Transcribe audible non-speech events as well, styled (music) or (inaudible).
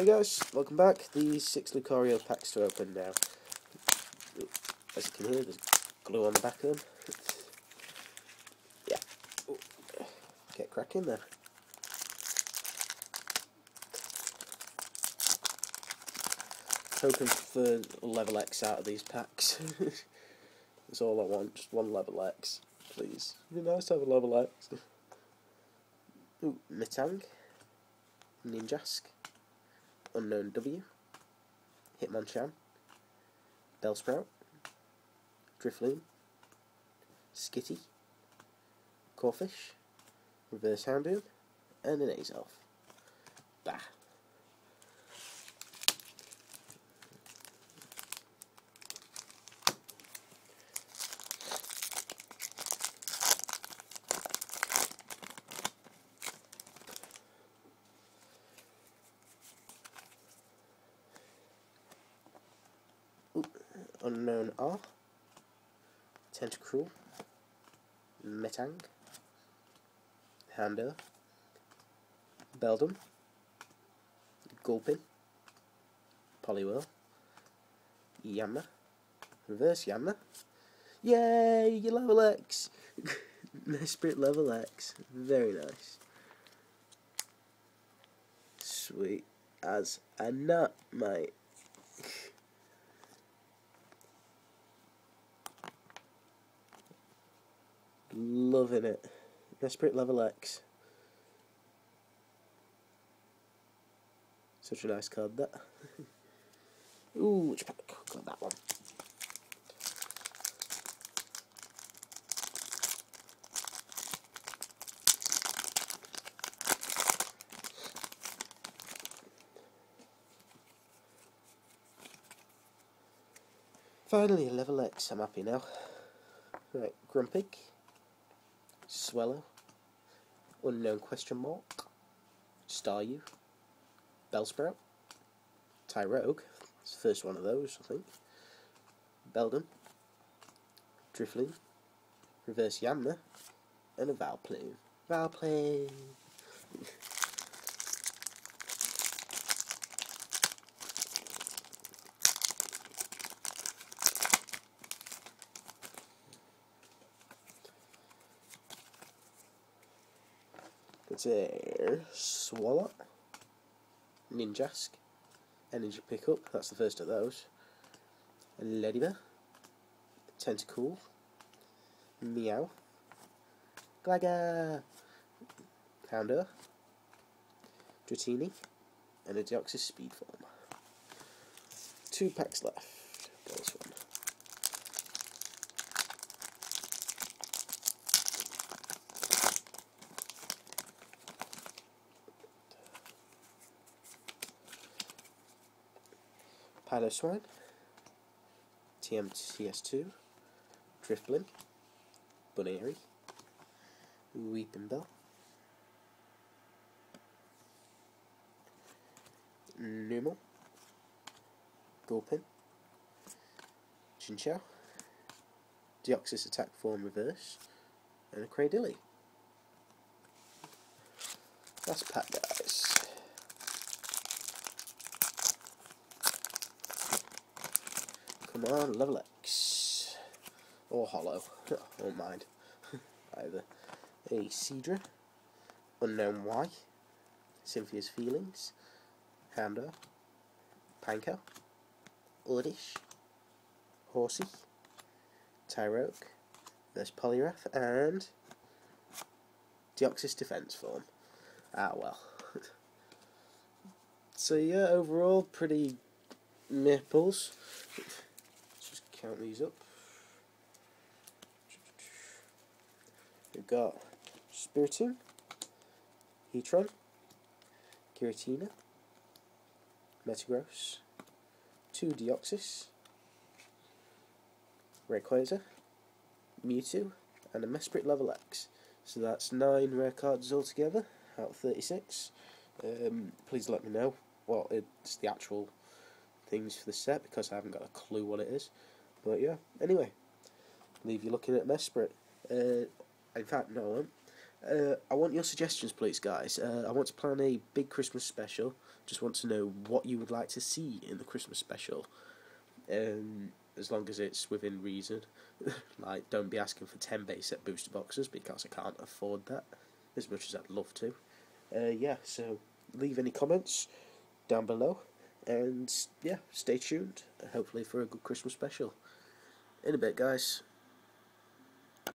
Hey guys, welcome back. These six Lucario packs to open now. As you can hear, there's glue on the back of them. yeah. Ooh. Get cracking there. Hoping for level X out of these packs. (laughs) That's all I want, just one level X, please. It'd be nice to have a level X. Ooh, Metang, Ninjask, Unown W, Hitmonchan, Bellsprout, Drifloon, Skitty, Corphish, Reverse Houndoom, and an Azelf. Bah. Unown R, Tentacruel, Metang, Haunter, Beldum, Gulpin, Poliwhirl, Yanma, Reverse Yanma, Yay! You level X! (laughs) Mesprit level X. Very nice. Sweet as a nut, mate. (laughs) Loving it. Mesprit level X. Such a nice card that. (laughs) Ooh, which pack? Got that one. Finally, a level X. I'm happy now. Right, Grumpig. Swellow, Unown Question Mark, Staryu, Bellsprout, Tyrogue, it's the first one of those, I think, Beldum, Drifloon, Reverse Yanma, and a Vileplume. Vileplume! (laughs) It's a Swellow, Ninjask, Energy Pickup, that's the first of those, a Ladybird, Tentacool, Meow, Gligar, Houndour, Dratini, and a Deoxys Speed Form. Two packs left. Piloswine, TMTS2, Drifblim, Buneary, Weeping Bell, Numel, Gulpin, Chinchou, Deoxys Attack Form Reverse, and a Cradily. That's pack, guys. Come on, level X. Or holo. (laughs) Don't mind. (laughs) Either. A Cedra. Unown Y. Cynthia's Feelings. Houndour. Panko. Oddish. Horsea. Tyrogue. There's Poliwrath. And Deoxys Defense Form. Ah, well. (laughs) so, yeah, overall, pretty nipples count these up. We've got Spiritomb, Heatran, Giratina, Metagross, two Deoxys, Rayquaza, Mewtwo, and a Mesprit level X. So that's nine rare cards altogether out of 36. Um, please let me know what it's the actual things for the set because I haven't got a clue what it is. But yeah, anyway, leave you looking at Mesprit. Uh, in fact, no, I. Uh, I want your suggestions, please, guys. Uh, I want to plan a big Christmas special. Just want to know what you would like to see in the Christmas special. Um, as long as it's within reason. (laughs) like, don't be asking for 10 base set booster boxes because I can't afford that as much as I'd love to. Uh, yeah, so leave any comments down below. And yeah, stay tuned, hopefully, for a good Christmas special. In a bit, guys.